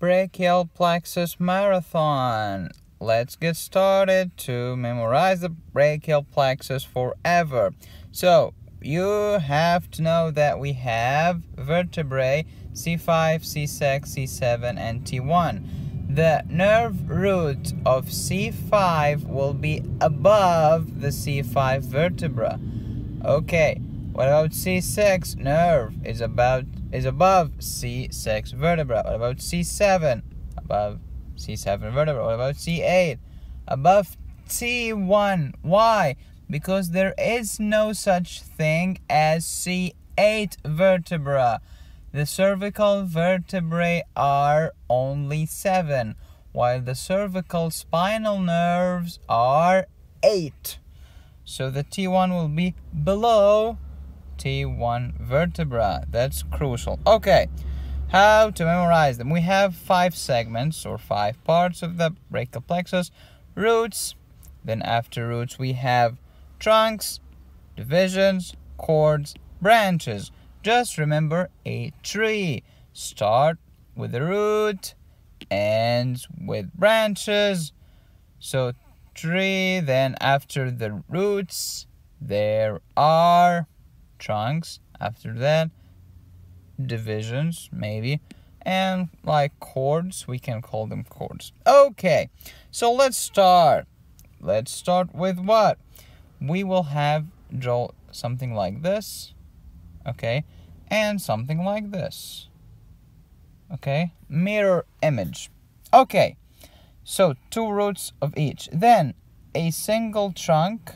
brachial plexus marathon. Let's get started to memorize the brachial plexus forever. So, you have to know that we have vertebrae C5, C6, C7, and T1. The nerve root of C5 will be above the C5 vertebra. Okay, what about C6? Nerve is about is above C6 vertebra. What about C7? Above C7 vertebra. What about C8? Above T1. Why? Because there is no such thing as C8 vertebra. The cervical vertebrae are only 7, while the cervical spinal nerves are 8. So the T1 will be below T1 vertebra. That's crucial. Okay, how to memorize them? We have five segments or five parts of the brachial plexus. Roots, then after roots we have trunks, divisions, cords, branches. Just remember a tree. Start with the root, ends with branches. So tree, then after the roots, there are trunks after that divisions maybe and like cords we can call them cords. Okay so let's start. Let's start with what? We will have draw something like this okay and something like this okay mirror image. Okay so two roots of each. Then a single trunk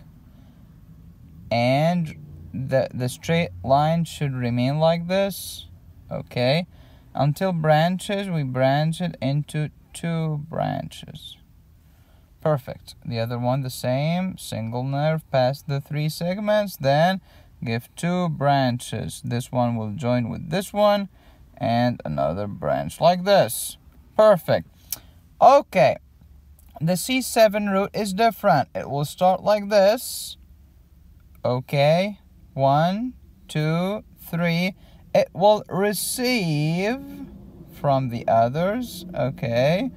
and the, the straight line should remain like this okay? Until branches we branch it into two branches. Perfect. The other one the same single nerve past the three segments then give two branches. This one will join with this one and another branch like this. Perfect. Okay. The C7 root is different. It will start like this. Okay one, two, three. It will receive from the others, okay?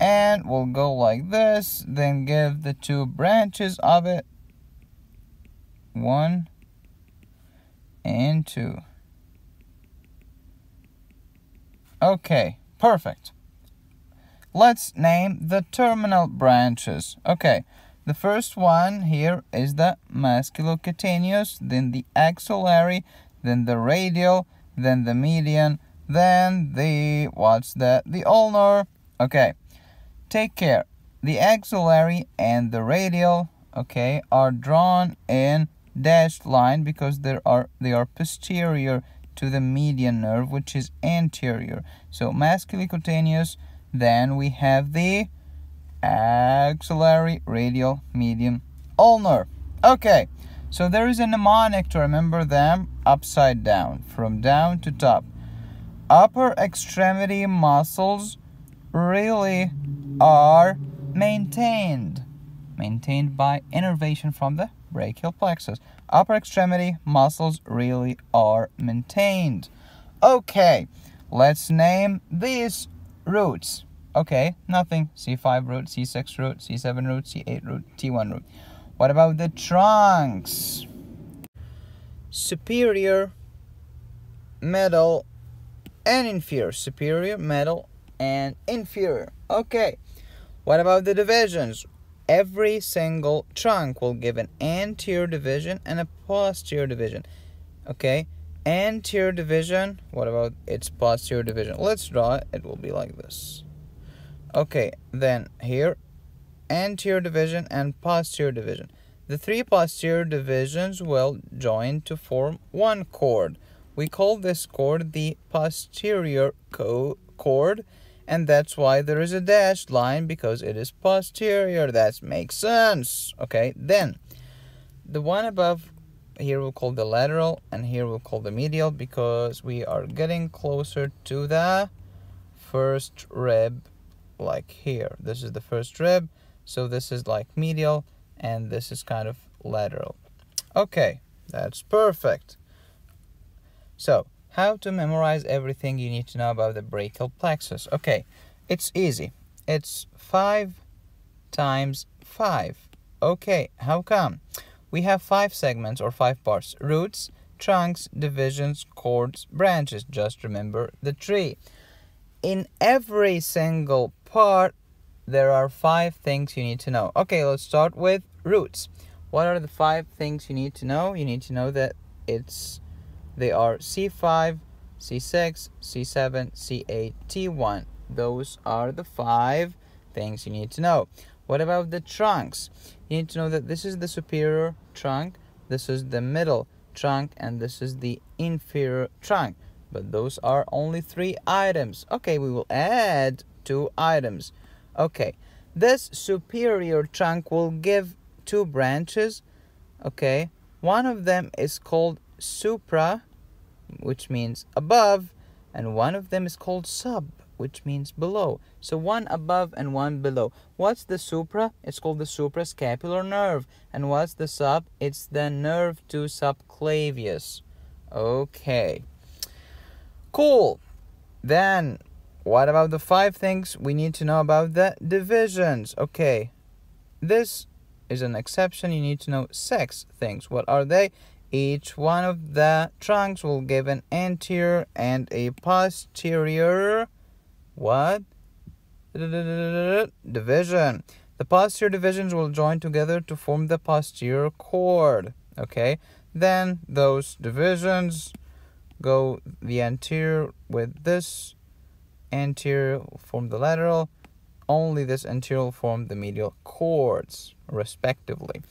And we'll go like this, then give the two branches of it. One and two. Okay, perfect. Let's name the terminal branches. Okay, the first one here is the musculocutaneous, then the axillary, then the radial, then the median, then the, what's that, the ulnar. Okay, take care. The axillary and the radial, okay, are drawn in dashed line because they are they are posterior to the median nerve, which is anterior. So musculocutaneous, then we have the axillary, radial, median, ulnar. Okay, so there is a mnemonic to remember them upside down, from down to top. Upper extremity muscles really are maintained, maintained by innervation from the brachial plexus. Upper extremity muscles really are maintained. Okay, let's name these roots. Okay, nothing. C5 root, C6 root, C7 root, C8 root, T1 root. What about the trunks? Superior, middle, and inferior. Superior, middle, and inferior. Okay. What about the divisions? Every single trunk will give an anterior division and a posterior division. Okay. Anterior division. What about its posterior division? Let's draw it. It will be like this. Okay, then here, anterior division and posterior division. The three posterior divisions will join to form one cord. We call this cord the posterior co cord, and that's why there is a dashed line because it is posterior. That makes sense. Okay, then the one above here we'll call the lateral, and here we'll call the medial because we are getting closer to the first rib like here. This is the first rib, so this is like medial, and this is kind of lateral. Okay, that's perfect. So, how to memorize everything you need to know about the brachial plexus. Okay, it's easy. It's 5 times 5. Okay, how come? We have 5 segments or 5 parts. Roots, trunks, divisions, cords, branches. Just remember the tree. In every single part, there are 5 things you need to know. Okay, let's start with roots. What are the 5 things you need to know? You need to know that it's they are C5, C6, C7, C8, T1. Those are the five things you need to know. What about the trunks? You need to know that this is the superior trunk, this is the middle trunk, and this is the inferior trunk. But those are only three items. Okay, we will add two items. Okay, this superior trunk will give two branches. Okay, one of them is called supra, which means above, and one of them is called sub, which means below. So one above and one below. What's the supra? It's called the suprascapular nerve. And what's the sub? It's the nerve to subclavius. Okay. Cool. Then, what about the five things we need to know about the divisions? Okay. This is an exception. You need to know six things. What are they? Each one of the trunks will give an anterior and a posterior what? Division. The posterior divisions will join together to form the posterior cord. Okay? Then those divisions go the anterior with this anterior form the lateral only this anterior form the medial cords respectively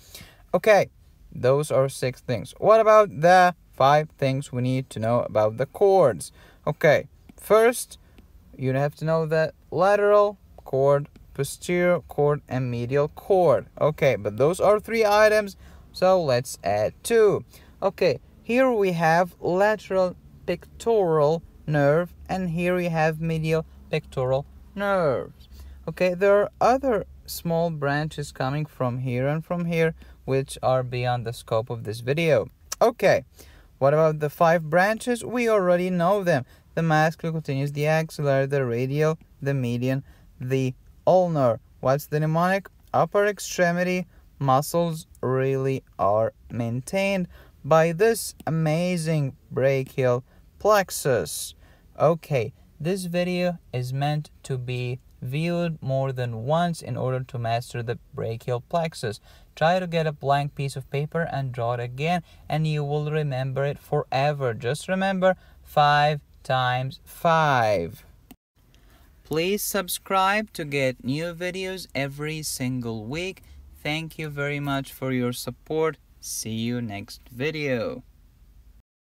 okay those are six things. What about the five things we need to know about the cords? Okay, first, you have to know the lateral cord, posterior cord, and medial cord. Okay, but those are three items, so let's add two. Okay, here we have lateral pectoral nerve, and here we have medial pectoral nerves. Okay, there are other small branches coming from here and from here which are beyond the scope of this video. Okay, what about the five branches? We already know them. The musculocutaneous, the axillary, the radial, the median, the ulnar. What's the mnemonic? Upper extremity muscles really are maintained by this amazing brachial plexus. Okay, this video is meant to be viewed more than once in order to master the brachial plexus. Try to get a blank piece of paper and draw it again and you will remember it forever. Just remember 5 times 5. Please subscribe to get new videos every single week. Thank you very much for your support. See you next video.